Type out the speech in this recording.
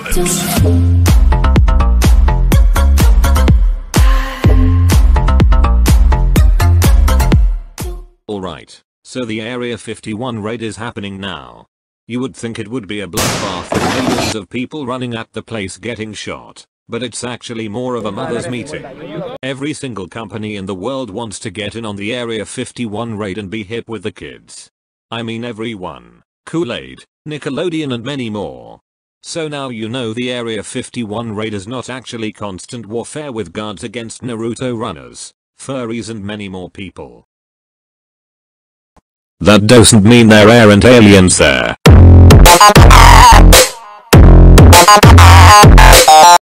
violence. Alright, so the Area 51 raid is happening now. You would think it would be a bloodbath with millions of people running at the place getting shot, but it's actually more of a mother's meeting. Every single company in the world wants to get in on the Area 51 raid and be hip with the kids. I mean everyone. Kool-Aid, Nickelodeon and many more. So now you know the Area 51 raid is not actually constant warfare with guards against Naruto runners, furries and many more people. That doesn't mean there aren't aliens there.